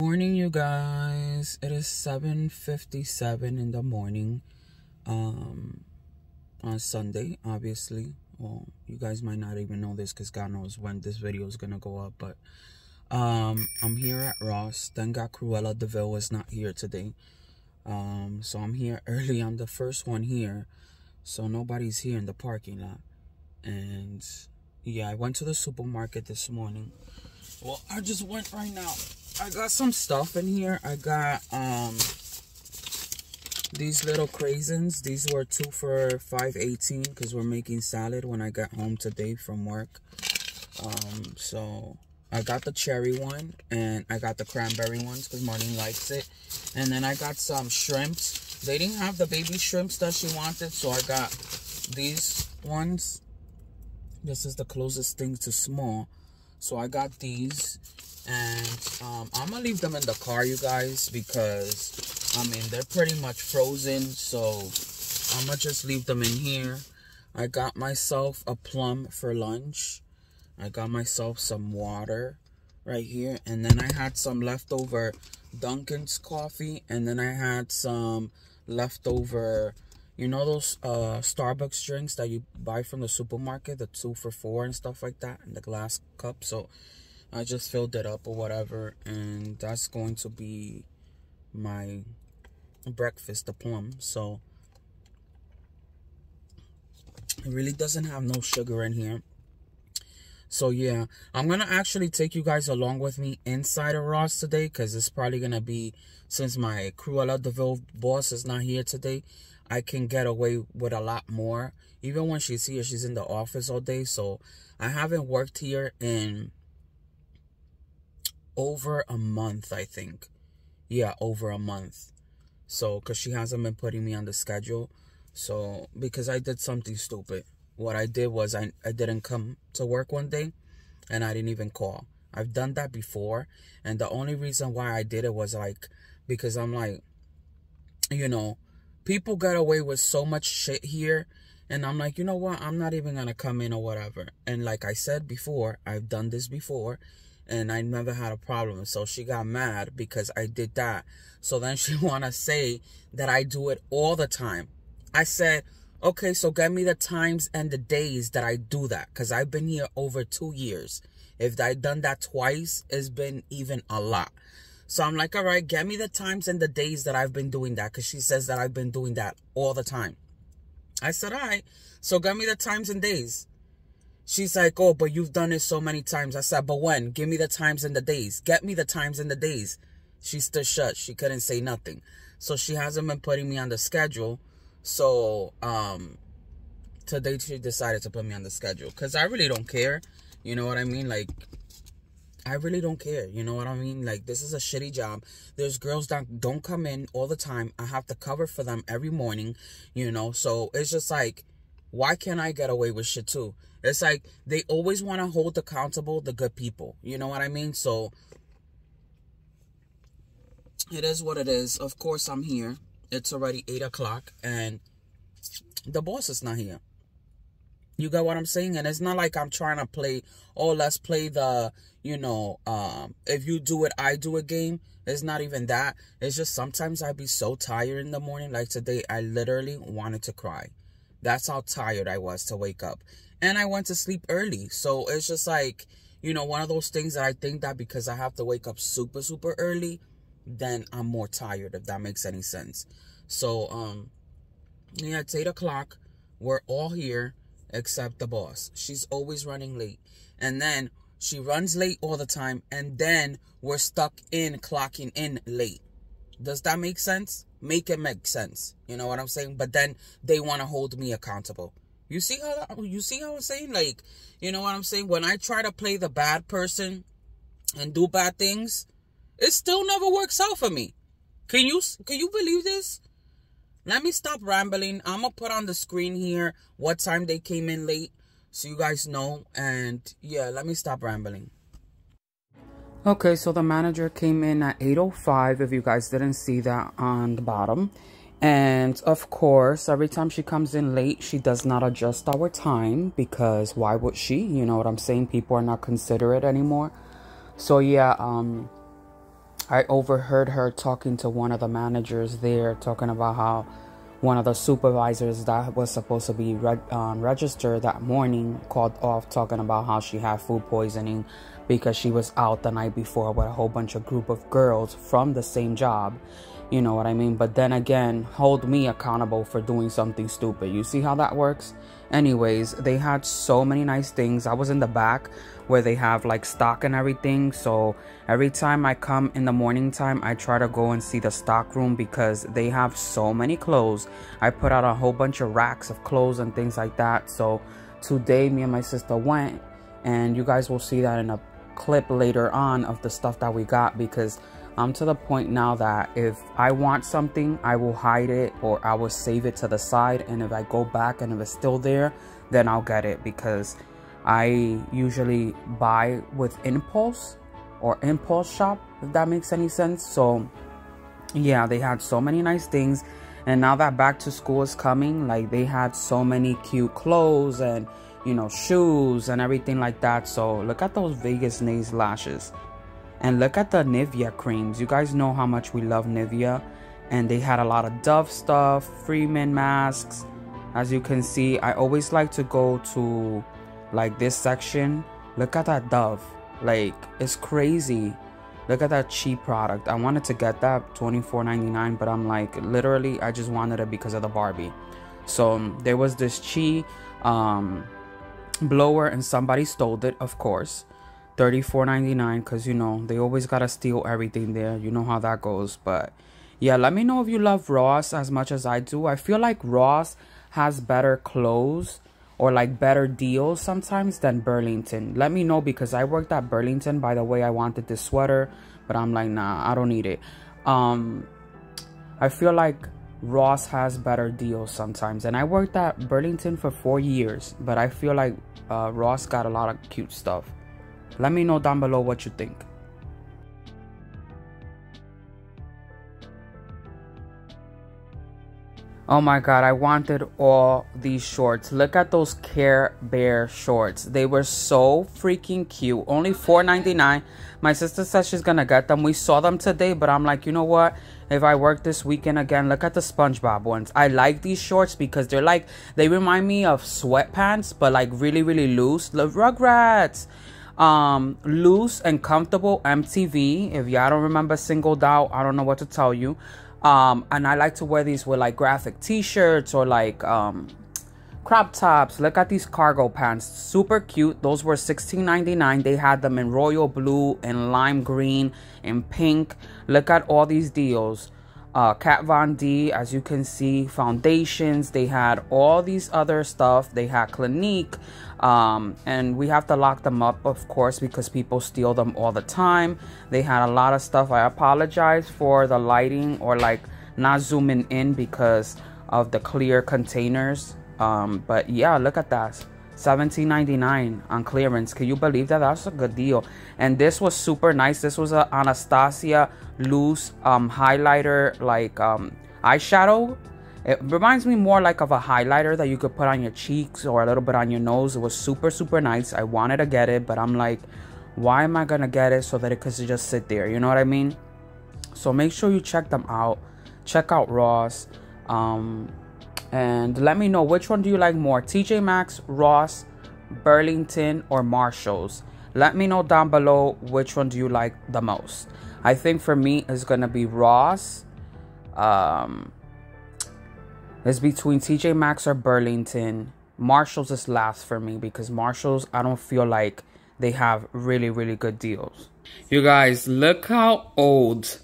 morning you guys. It is 7:57 in the morning um on sunday obviously. Well you guys might not even know this because god knows when this video is gonna go up but um i'm here at ross. Thank god cruella de vil is not here today. Um so i'm here early. I'm the first one here so nobody's here in the parking lot. And yeah i went to the supermarket this morning. Well i just went right now I got some stuff in here. I got um these little craisins. These were two for 518 because we're making salad when I got home today from work. Um, so I got the cherry one and I got the cranberry ones because Marlene likes it. And then I got some shrimps. They didn't have the baby shrimps that she wanted, so I got these ones. This is the closest thing to small. So I got these and um, I'm gonna leave them in the car you guys because I mean they're pretty much frozen so I'm gonna just leave them in here. I got myself a plum for lunch. I got myself some water right here and then I had some leftover Dunkin's coffee and then I had some leftover you know those uh Starbucks drinks that you buy from the supermarket the two for four and stuff like that in the glass cup? So I just filled it up or whatever and that's going to be my breakfast the plum. So it really doesn't have no sugar in here. So yeah i'm gonna actually take you guys along with me inside of ross today because it's probably gonna be since my cruella de vil boss is not here today i can get away with a lot more. Even when she's here she's in the office all day so i haven't worked here in over a month, I think. Yeah, over a month. So, because she hasn't been putting me on the schedule. So, because I did something stupid. What I did was I, I didn't come to work one day and I didn't even call. I've done that before. And the only reason why I did it was like, because I'm like, you know, people get away with so much shit here. And I'm like, you know what? I'm not even going to come in or whatever. And like I said before, I've done this before and I never had a problem. So she got mad because I did that. So then she want to say that I do it all the time. I said, okay, so get me the times and the days that I do that because I've been here over two years. If I done that twice, it's been even a lot. So I'm like, all right, get me the times and the days that I've been doing that because she says that I've been doing that all the time. I said, all right, so get me the times and days. She's like, oh, but you've done it so many times. I said, but when? Give me the times and the days. Get me the times and the days. She stood shut. She couldn't say nothing. So she hasn't been putting me on the schedule. So um, today she decided to put me on the schedule. Because I really don't care. You know what I mean? Like, I really don't care. You know what I mean? Like, this is a shitty job. There's girls that don't come in all the time. I have to cover for them every morning, you know? So it's just like, why can't I get away with shit too? It's like they always want to hold accountable the good people. You know what I mean? So it is what it is. Of course, I'm here. It's already 8 o'clock and the boss is not here. You got what I'm saying? And it's not like I'm trying to play, oh, let's play the, you know, um, if you do it, I do a game. It's not even that. It's just sometimes I'd be so tired in the morning. Like today, I literally wanted to cry. That's how tired I was to wake up and I went to sleep early. So it's just like, you know, one of those things that I think that because I have to wake up super, super early, then I'm more tired, if that makes any sense. So, um, yeah, it's 8 o'clock. We're all here except the boss. She's always running late. And then she runs late all the time. And then we're stuck in clocking in late. Does that make sense? Make it make sense. You know what I'm saying? But then they want to hold me accountable. You see how you see how I'm saying? Like, you know what I'm saying? When I try to play the bad person and do bad things, it still never works out for me. Can you can you believe this? Let me stop rambling. I'm gonna put on the screen here what time they came in late so you guys know. And yeah, let me stop rambling. Okay, so the manager came in at 8.05 if you guys didn't see that on the bottom. And of course, every time she comes in late, she does not adjust our time because why would she? You know what I'm saying? People are not considerate anymore. So yeah, um, I overheard her talking to one of the managers there, talking about how one of the supervisors that was supposed to be reg- um, registered that morning called off, talking about how she had food poisoning because she was out the night before with a whole bunch of group of girls from the same job. You know what I mean? But then again, hold me accountable for doing something stupid. You see how that works? Anyways, they had so many nice things. I was in the back where they have like stock and everything. So every time I come in the morning time, I try to go and see the stock room because they have so many clothes. I put out a whole bunch of racks of clothes and things like that. So today, me and my sister went, and you guys will see that in a clip later on of the stuff that we got because I'm to the point now that if I want something, I will hide it or I will save it to the side. And if I go back and if it's still there, then I'll get it because I usually buy with impulse or impulse shop, if that makes any sense. So, yeah, they had so many nice things. And now that back to school is coming, like they had so many cute clothes and, you know, shoes and everything like that. So, look at those Vegas nails lashes. And look at the Nivea creams. You guys know how much we love Nivea. And they had a lot of Dove stuff, Freeman masks. As you can see, I always like to go to like this section. Look at that Dove. Like, it's crazy. Look at that cheap product. I wanted to get that $24.99, but I'm like, literally, I just wanted it because of the Barbie. So um, there was this Chi um, blower, and somebody stole it, of course. $34.99 because you know they always gotta steal everything there. You know how that goes. But yeah let me know if you love ross as much as i do. I feel like ross has better clothes or like better deals sometimes than burlington. Let me know because i worked at burlington. By the way i wanted this sweater but i'm like nah i don't need it. Um i feel like ross has better deals sometimes. And i worked at burlington for four years but i feel like uh, ross got a lot of cute stuff let me know down below what you think. Oh my god, I wanted all these shorts. Look at those Care Bear shorts. They were so freaking cute. Only $4.99. My sister says she's gonna get them. We saw them today, but I'm like, you know what? If I work this weekend again, look at the SpongeBob ones. I like these shorts because they're like, they remind me of sweatpants, but like really, really loose. The Rugrats um loose and comfortable mtv if y'all don't remember singled out i don't know what to tell you. Um and i like to wear these with like graphic t-shirts or like um crop tops. Look at these cargo pants. Super cute. Those were 16.99 they had them in royal blue and lime green and pink. Look at all these deals. Uh, Kat Von D, as you can see, foundations. They had all these other stuff. They had Clinique, um, and we have to lock them up, of course, because people steal them all the time. They had a lot of stuff. I apologize for the lighting or like not zooming in because of the clear containers. Um, but yeah, look at that. 17.99 on clearance. Can you believe that? That's a good deal. And this was super nice. This was a Anastasia loose um, highlighter, like um, eyeshadow. It reminds me more like of a highlighter that you could put on your cheeks or a little bit on your nose. It was super, super nice. I wanted to get it, but I'm like, why am I gonna get it so that it could just sit there? You know what I mean? So make sure you check them out. Check out Ross. Um, and let me know which one do you like more TJ Maxx, Ross, Burlington, or Marshalls. Let me know down below which one do you like the most. I think for me it's gonna be Ross. Um, it's between TJ Maxx or Burlington. Marshalls is last for me because Marshalls I don't feel like they have really really good deals. You guys, look how old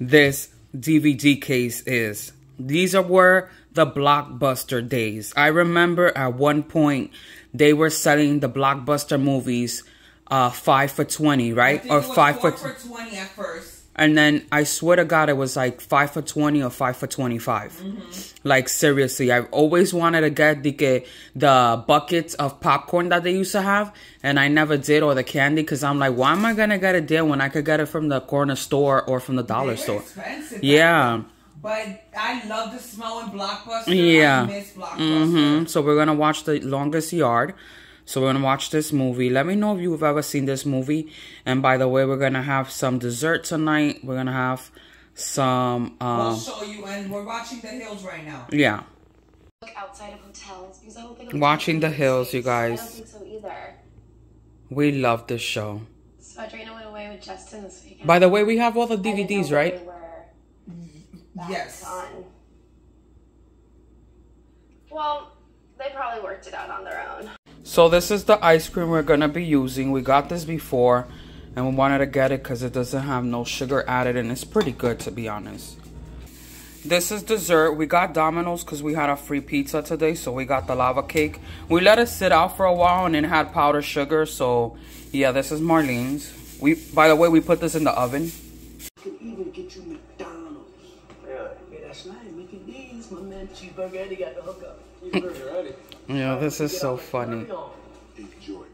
this DVD case is. These are where the blockbuster days. I remember at one point they were selling the blockbuster movies uh five for twenty, right? Or five for, for twenty at first. And then I swear to God, it was like five for twenty or five for twenty five. mm mm-hmm. Like seriously, I've always wanted to get the the buckets of popcorn that they used to have, and I never did, or the candy, because I'm like, why am I gonna get a deal when I could get it from the corner store or from the dollar store? Yeah. But I love the smell in Blockbuster. Yeah. Blockbuster. Mm-hmm. So we're gonna watch the longest yard. So we're gonna watch this movie. Let me know if you've ever seen this movie. And by the way, we're gonna have some dessert tonight. We're gonna have some. Um, we'll show you, and we're watching The Hills right now. Yeah. Look outside of hotels because I don't think Watching The Hills, you guys. I don't think so either. We love this show. So Audrina went away with Justin this weekend. By the way, we have all the I didn't know DVDs, right? we were back Yes. on. Well, they probably worked it out on their own. So this is the ice cream we're gonna be using. We got this before, and we wanted to get it because it doesn't have no sugar added, and it's pretty good to be honest. This is dessert. We got Domino's because we had a free pizza today, so we got the lava cake. We let it sit out for a while, and it had powdered sugar. So yeah, this is Marlene's. We, by the way, we put this in the oven. get you McDonald's. Really? Yeah, that's nice. Mickey D's, my man, cheeseburger Eddie got the hookup. Eddie. Yeah, this is so funny. Enjoy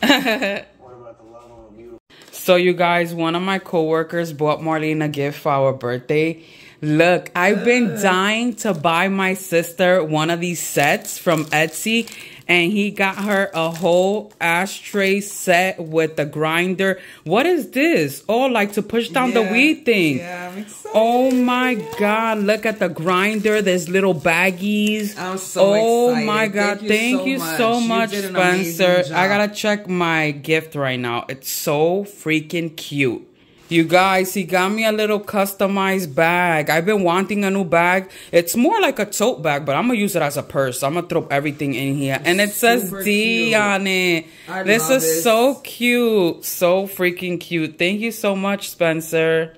that. what about the love on beautiful? So you guys, one of my coworkers bought Marlene a gift for our birthday. Look, I've been dying to buy my sister one of these sets from Etsy. And he got her a whole ashtray set with the grinder. What is this? Oh, like to push down the weed thing. Yeah, I'm excited. Oh my god, look at the grinder. There's little baggies. I'm so Oh excited. my god, Thank thank you so so much. You much, an amazing Spencer. I gotta check my gift right now. It's so freaking cute. You guys, he got me a little customized bag. I've been wanting a new bag. It's more like a tote bag, but I'm gonna use it as a purse. I'm gonna throw everything in here. And it says super D cute. on it. I this is it. so cute. So freaking cute. Thank you so much, Spencer.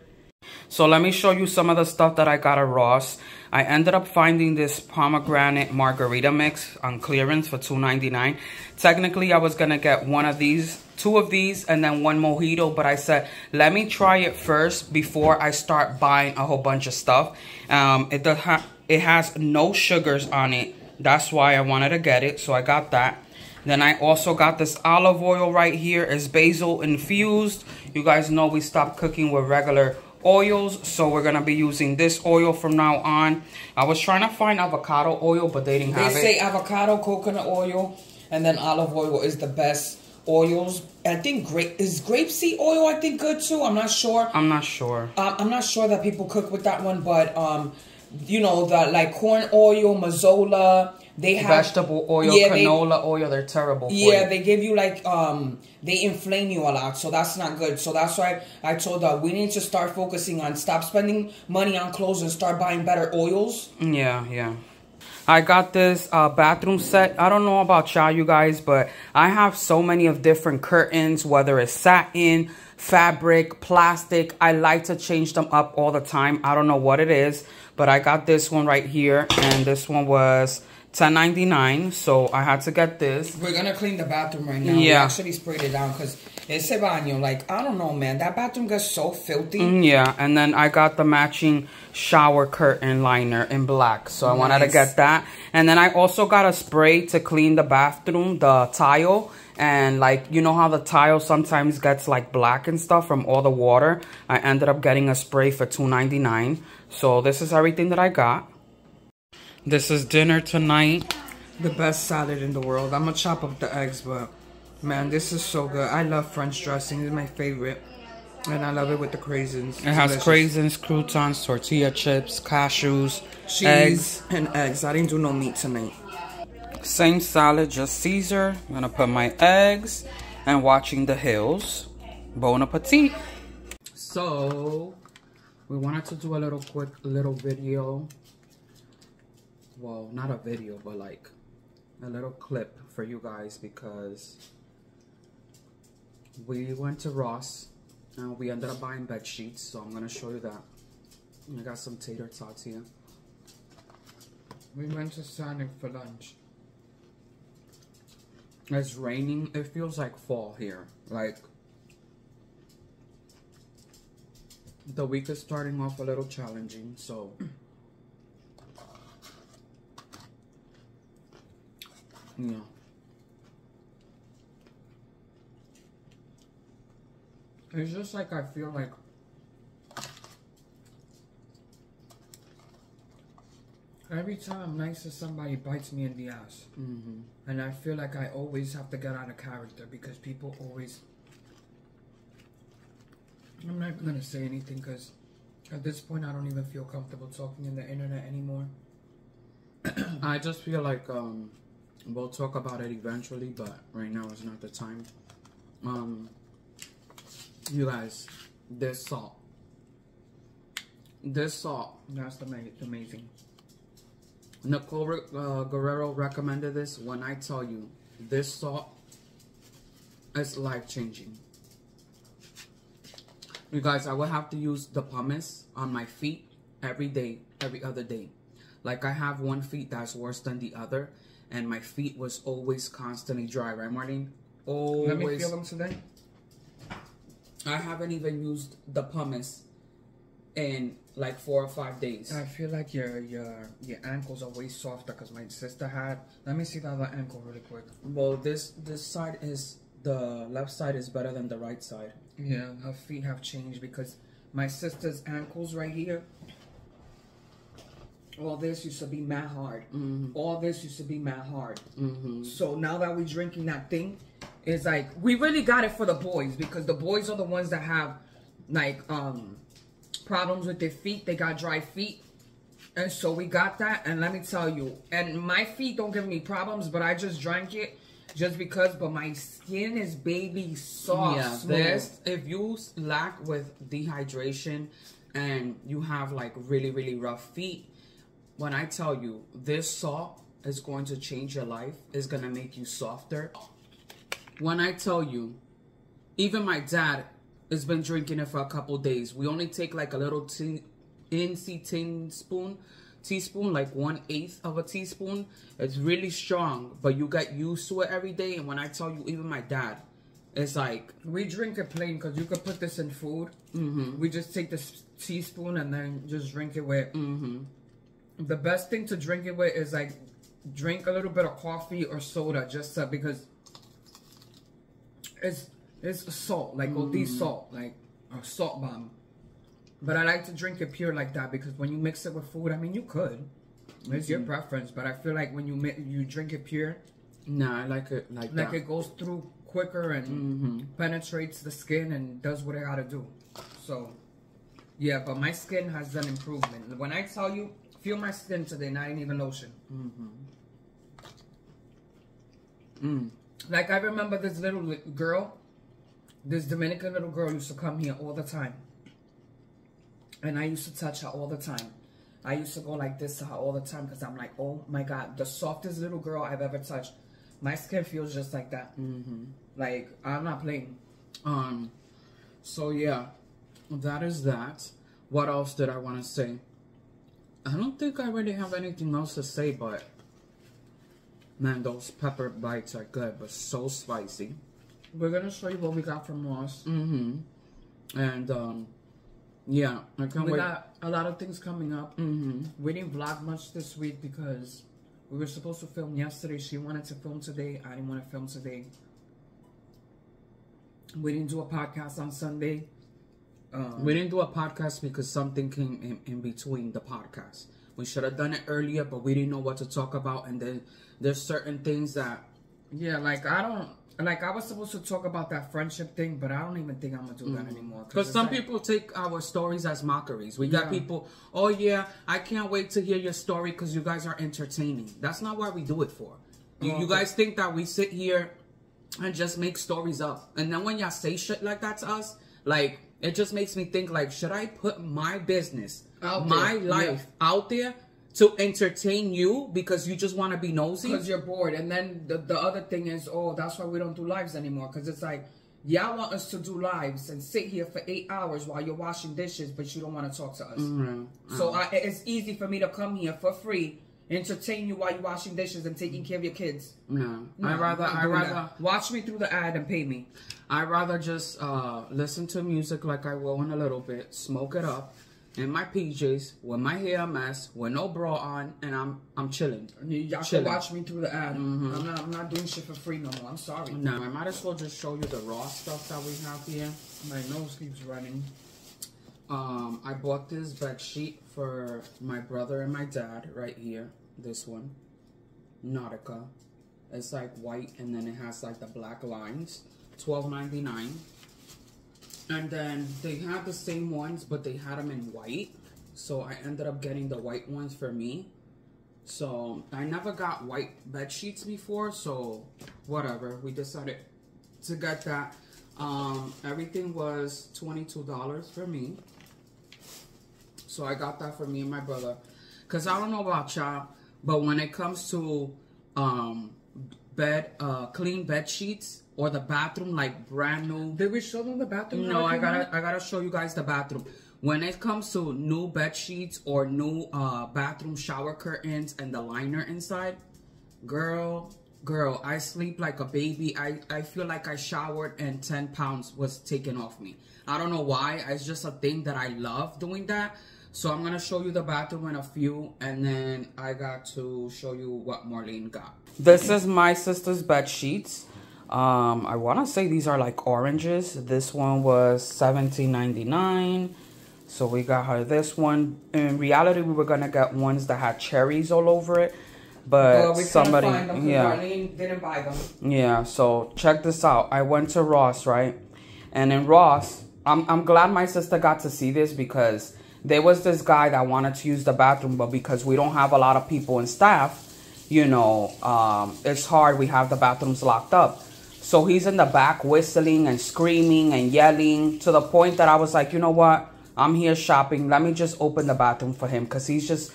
So let me show you some of the stuff that I got at Ross. I ended up finding this pomegranate margarita mix on clearance for $2.99. Technically, I was going to get one of these, two of these, and then one mojito. But I said, let me try it first before I start buying a whole bunch of stuff. Um, it, does ha it has no sugars on it. That's why I wanted to get it. So I got that. Then I also got this olive oil right here. It's basil infused. You guys know we stopped cooking with regular oils. So we're going to be using this oil from now on. I was trying to find avocado oil, but they didn't have it. They say avocado, coconut oil, and then olive oil is the best oils. I think grape is grapeseed oil. I think good too. I'm not sure. I'm not sure. Um, I'm not sure that people cook with that one, but um, you know the like corn oil, mazola. They have Vegetable oil, Yeah, they- canola oil, they're terrible Yeah, you. they give you like um they inflame you a lot, so that's not good. So that's why I told her we need to start focusing on stop spending money on clothes and start buying better oils. Yeah, yeah. I got this uh, bathroom set. I don't know about y'all, you guys, but I have so many of different curtains, whether it's satin, fabric, plastic. I like to change them up all the time. I don't know what it is, but I got this one right here, and this one was $10.99, so I had to get this. We're gonna clean the bathroom right now. yeah We actually sprayed it down because it's a baño. Like I don't know, man. That bathroom gets so filthy. Mm, Yeah, and then I got the matching shower curtain liner in black. So I wanted to get that. And then I also got a spray to clean the bathroom, the tile. And like, you know how the tile sometimes gets like black and stuff from all the water? I ended up getting a spray for $2.99. So this is everything that I got. This is dinner tonight. The best salad in the world. I'm gonna chop up the eggs, but man, this is so good. I love French dressing. It's my favorite, and I love it with the craisins. It has Delicious. craisins, croutons, tortilla chips, cashews, cheese eggs. and eggs. I didn't do no meat tonight. Same salad, just Caesar. I'm gonna put my eggs and watching the hills. Bon appetit. So, we wanted to do a little quick little video. Well, not a video, but like a little clip for you guys because we went to Ross and we ended up buying bed sheets. So I'm gonna show you that. I got some tater tots here. We went to Sonic for lunch. It's raining. It feels like fall here. Like the week is starting off a little challenging, so yeah. It's just like I feel like Every time I'm nice to somebody bites me in the ass. Mm-hmm. And I feel like I always have to get out of character because people always. I'm not gonna say anything because at this point I don't even feel comfortable talking in the internet anymore. I just feel like um, we'll talk about it eventually, but right now is not the time. Um, you guys, this salt, this salt. That's the amazing. Nicole uh, Guerrero recommended this. When I tell you, this salt is life changing. You guys, I will have to use the pumice on my feet every day, every other day. Like I have one feet that's worse than the other, and my feet was always constantly dry, right, Marlene? Always. Let me feel them today. I haven't even used the pumice in like four or five days. I feel like your your your ankles are way softer because my sister had. Let me see the other ankle really quick. Well, this this side is the left side is better than the right side. Yeah, her feet have changed because my sister's ankles right here. All this used to be mad hard. All this used to be mad hard. Mm-hmm. So now that we're drinking that thing, it's like we really got it for the boys because the boys are the ones that have like um problems with their feet. They got dry feet. And so we got that, and let me tell you, and my feet don't give me problems, but I just drank it just because. But my skin is baby soft. yeah, this if you lack with dehydration and you have like really really rough feet, when I tell you this salt is going to change your life, is gonna make you softer. When I tell you, even my dad has been drinking it for a couple days. We only take like a little tea, NC spoon, teaspoon, like one eighth of a teaspoon. It's really strong, but you get used to it every day. And when I tell you, even my dad, it's like We drink it plain because you could put this in food. Mm-hmm. We just take this teaspoon and then just drink it with. Mm-hmm. The best thing to drink it with is like drink a little bit of coffee or soda just to, because it's it's salt like OD Mm. salt like a salt bomb. But I like to drink it pure like that because when you mix it with food, I mean you could. It's your preference, but I feel like when you mi- you drink it pure, Nah, I like it like, like that. it goes through quicker and Mm-hmm. penetrates the skin and does what it gotta do. So, yeah, but my skin has done improvement. When I tell you, feel my skin today, not even lotion. Mm. Like I remember this little girl, this Dominican little girl used to come here all the time, and I used to touch her all the time. I used to go like this to her all the time because I'm like, oh my god, the softest little girl I've ever touched. My skin feels just like that. Mm-hmm. Like I'm not playing. Um, so yeah, that is that. What else did I want to say? I don't think I really have anything else to say, but man, those pepper bites are good, but so spicy. We're gonna show you what we got from Ross. Mm-hmm. And um, yeah, I can't We wait. got a lot of things coming up. mm-hmm. We didn't vlog much this week because we were supposed to film yesterday. She wanted to film today. I didn't want to film today. We didn't do a podcast on Sunday. Um, We didn't do a podcast because something came in, in between the podcast. We should have done it earlier, but we didn't know what to talk about. And then there's certain things that yeah, like I don't like I was supposed to talk about that friendship thing, but I don't even think I'm gonna do that mm. anymore. Because some like- people take our stories as mockeries. We got Yeah. people, oh yeah, I can't wait to hear your story because you guys are entertaining. That's not what we do it for. You, Oh, you okay. guys think that we sit here and just make stories up. And then when y'all say shit like that to us, like, it just makes me think, like, should I put my business, Out my there, life out there to entertain you because you just want to be nosy? because you're bored. And then the, the other thing is, oh, that's why we don't do lives anymore. Because it's like, y'all want us to do lives and sit here for eight hours while you're washing dishes, but you don't want to talk to us. Mm-hmm. So I, it's easy for me to come here for free, entertain you while you're washing dishes and taking care of your kids. No, No, I I'm rather, I rather, watch me through the ad and pay me. I'd rather just uh, listen to music like I will in a little bit, smoke it up in my PJs with my hair a mess, with no bra on, and I'm I'm chilling. Y'all can watch me through the ad. I'm not. I'm not doing shit for free no more. I'm sorry. No, I might as well just show you the raw stuff that we have here. My nose keeps running. Um, I bought this bed sheet for my brother and my dad right here. This one, Nautica. It's like white and then it has like the black lines. Twelve ninety nine. And then they had the same ones, but they had them in white. So I ended up getting the white ones for me. So I never got white bed sheets before, so whatever. We decided to get that. Um, everything was $22 for me. So I got that for me and my brother. Cause I don't know about y'all, but when it comes to um bed uh clean bed sheets or the bathroom like brand new. Did we show them the bathroom? No, I gotta I gotta show you guys the bathroom. When it comes to new bed sheets or new uh bathroom shower curtains and the liner inside, girl, girl, I sleep like a baby. I, I feel like I showered and 10 pounds was taken off me. I don't know why. It's just a thing that I love doing that. So I'm gonna show you the bathroom in a few and then I got to show you what Marlene got. This is my sister's bed sheets. Um, I wanna say these are like oranges. This one was $17.99. So we got her this one. In reality, we were gonna get ones that had cherries all over it. But Well, we somebody, find them 'cause yeah. Marlene didn't buy them. Yeah, so check this out. I went to Ross, right? And in Ross, I'm I'm glad my sister got to see this because there was this guy that wanted to use the bathroom, but because we don't have a lot of people and staff, you know, um, it's hard. We have the bathrooms locked up. So he's in the back whistling and screaming and yelling to the point that I was like, you know what? I'm here shopping. Let me just open the bathroom for him because he's just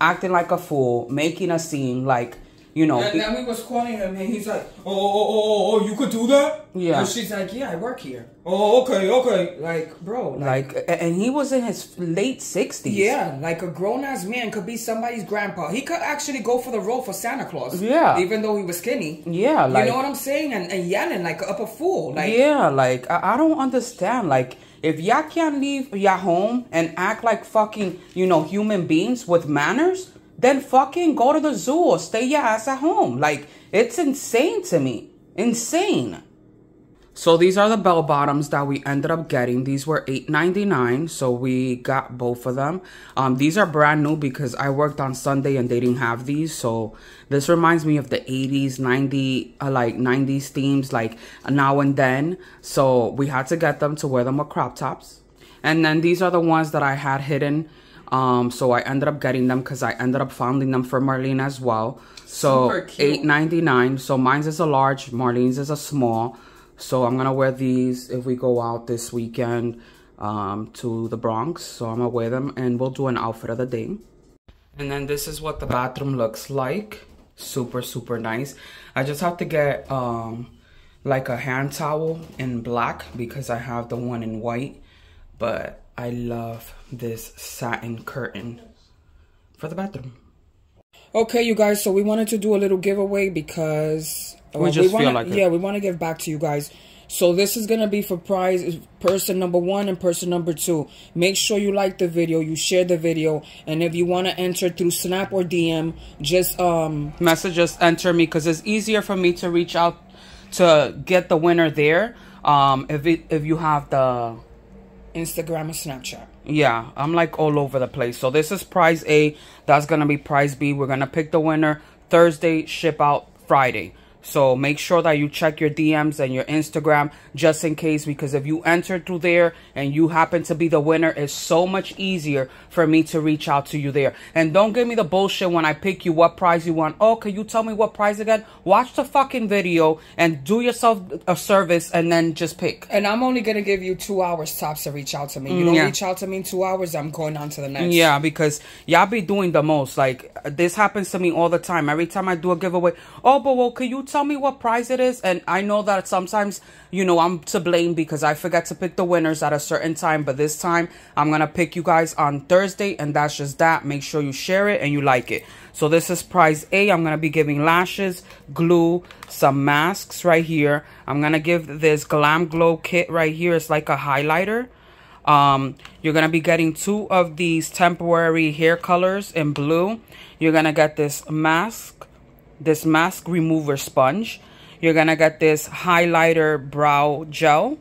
acting like a fool, making a scene like, you know. And then we was calling him, and he's like, "Oh, oh, oh, oh, oh, you could do that?" Yeah. And she's like, "Yeah, I work here." Oh, okay, okay. Like, bro, like, like and he was in his late 60s yeah, like a grown ass man could be somebody's grandpa. He could actually go for the role for Santa Claus. Yeah. even though he was skinny. yeah like you know what I'm saying? And, and yelling like up a fool. Like, yeah like I, I don't understand like if y'all can't leave your home and act like fucking you know human beings with manners then fucking go to the zoo or stay your ass at home like it's insane to me insane so these are the bell bottoms that we ended up getting. These were $8.99, so we got both of them. Um, these are brand new because I worked on Sunday and they didn't have these. So this reminds me of the 80s, 90, uh, like 90s themes, like now and then. So we had to get them to wear them with crop tops. And then these are the ones that I had hidden. Um, so I ended up getting them because I ended up finding them for Marlene as well. So eight ninety nine. So mine's is a large, Marlene's is a small. So I'm gonna wear these if we go out this weekend um, to the Bronx. So I'm gonna wear them and we'll do an outfit of the day. And then this is what the bathroom looks like. Super, super nice. I just have to get um, like a hand towel in black because I have the one in white. But I love this satin curtain for the bathroom. Okay, you guys. So we wanted to do a little giveaway because uh, We just wanna, feel like it. yeah, we want to give back to you guys. So this is gonna be for prize person number one and person number two. Make sure you like the video, you share the video, and if you want to enter through Snap or DM, just um messages enter me because it's easier for me to reach out to get the winner there um if it if you have the Instagram or Snapchat. Yeah i'm like all over the place. So this is prize a. That's gonna be prize b. We're gonna pick the winner. Thursday ship out. Friday so make sure that you check your DMs and your Instagram just in case because if you enter through there and you happen to be the winner, it's so much easier for me to reach out to you there. And don't give me the bullshit when I pick you what prize you want. Oh, can you tell me what prize again? Watch the fucking video and do yourself a service and then just pick. And I'm only gonna give you two hours tops to reach out to me. You mm, don't yeah. reach out to me in two hours, I'm going on to the next. Yeah, because y'all be doing the most. Like this happens to me all the time. Every time I do a giveaway, oh, but well, can you tell me what prize it is? And I know that sometimes, you know, I'm to blame because I forget to pick the winners at a certain time. But this time, I'm gonna pick you guys on Thursday, and that's just that. Make sure you share it and you like it. So this is prize A. I'm gonna be giving lashes, glue, some masks right here. I'm gonna give this Glam Glow kit right here. It's like a highlighter. Um, you're going to be getting two of these temporary hair colors in blue. You're going to get this mask, this mask remover sponge. You're going to get this highlighter brow gel.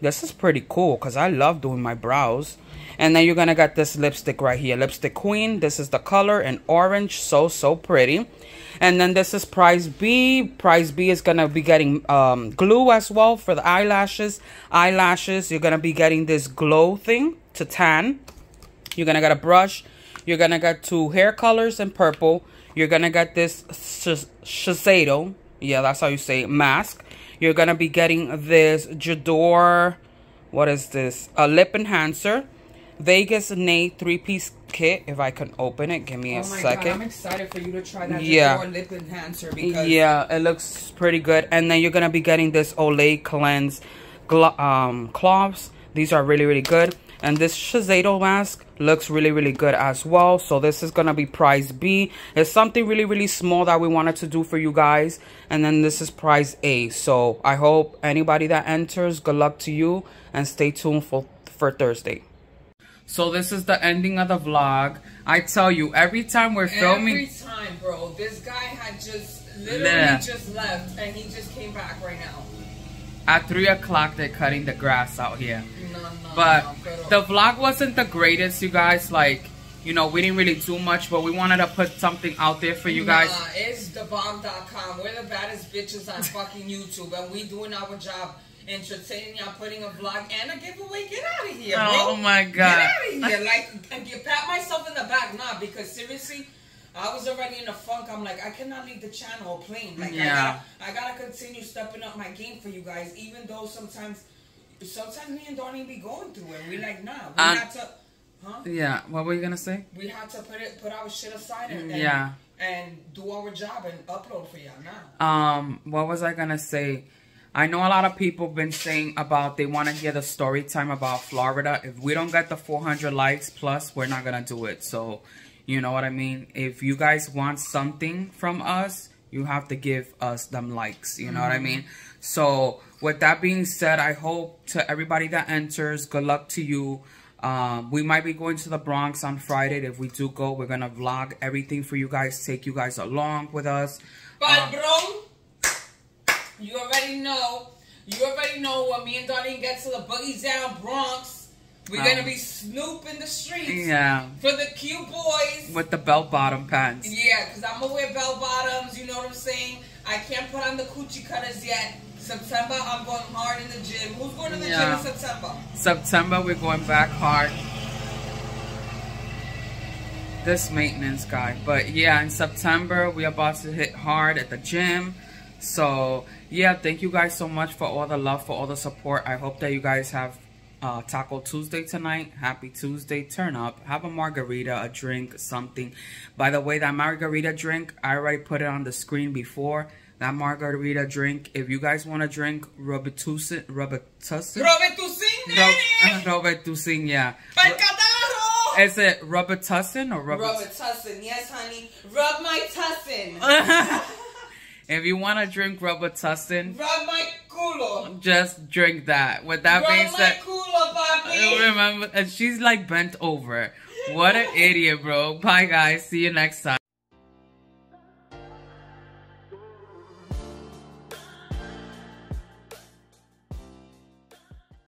This is pretty cool because I love doing my brows. And then you're going to get this lipstick right here. Lipstick Queen. This is the color in orange. So, so pretty. And then this is Prize B. Prize B is going to be getting um, glue as well for the eyelashes. Eyelashes, you're going to be getting this glow thing to tan. You're going to get a brush. You're going to get two hair colors in purple. You're going to get this Sh Shiseido. Yeah, that's how you say it, mask. You're going to be getting this J'adore. what is this? A lip enhancer. Vegas Nay three-piece kit. If I can open it, give me a oh my second. God, I'm excited for you to try that Yeah. J'adore lip enhancer because Yeah, it looks pretty good. And then you're going to be getting this Olay Cleanse um, cloths. These are really, really good. And this Shiseido mask looks really, really good as well. So this is going to be price B. It's something really, really small that we wanted to do for you guys. And then this is price A. So I hope anybody that enters, good luck to you. And stay tuned for, for Thursday. So this is the ending of the vlog. I tell you, every time we're filming... Every time, bro. This guy had just literally Yeah. just left and he just came back right now. At 3 o'clock, they're cutting the grass out here. No, no, But the vlog wasn't the greatest, you guys. Like, you know, we didn't really do much, but we wanted to put something out there for you guys. Nah, it's thebomb.com. We're the baddest bitches on fucking YouTube, and we doing our job entertaining y'all, putting a vlog and a giveaway. Get out of here, bro. Oh my Get god. out of here. Like, and you pat myself in the back, nah, because seriously, I was already in a funk. I'm like, I cannot leave the channel plain. Like, Yeah. I, gotta, I gotta continue stepping up my game for you guys, even though sometimes, sometimes me and Donnie be going through it. We like, nah, we Uh, have to, huh? Yeah, what were you gonna say? We had to put it, put our shit aside and, and, Yeah. and do our job and upload for y'all now. Um, what was I gonna say? I know a lot of people been saying about they want to hear the story time about Florida. If we don't get the 400 likes plus, we're not gonna do it. So, you know what I mean? If you guys want something from us, you have to give us them likes. You know what I mean? So, with that being said, I hope to everybody that enters, good luck to you. Um, we might be going to the Bronx on Friday. If we do go, we're gonna vlog everything for you guys, take you guys along with us. But Um, bro, you already know. You already know when me and Darlene get to the Boogie Down Bronx, we're Um, gonna be snooping the streets Yeah, for the cute boys. with the bell bottom pants. Yeah, cause I'm gonna wear bell bottoms. You know what I'm saying? I can't put on the coochie cutters yet. September, I'm going hard in the gym. Who's going to the Yeah. gym in September? September, we're going back hard. This maintenance guy. But yeah, in September, we're about to hit hard at the gym. So yeah, thank you guys so much for all the love, for all the support. I hope that you guys have uh, Taco Tuesday tonight. Happy Tuesday. Turn up. Have a margarita, a drink, something. By the way, that margarita drink, I already put it on the screen before. That margarita drink, if you guys want to drink Robitussin, Robitussin? Robert Toussaint, Ro- eh? Robitussin, yeah. Is it Robitussin or Robit? a tussin, yes, honey. Rub my tussin. if you want to drink Robitussin, Rub my culo. just drink that. With that being Rub my said, culo, remember, and she's like bent over. What an idiot, bro. Bye, guys. See you next time.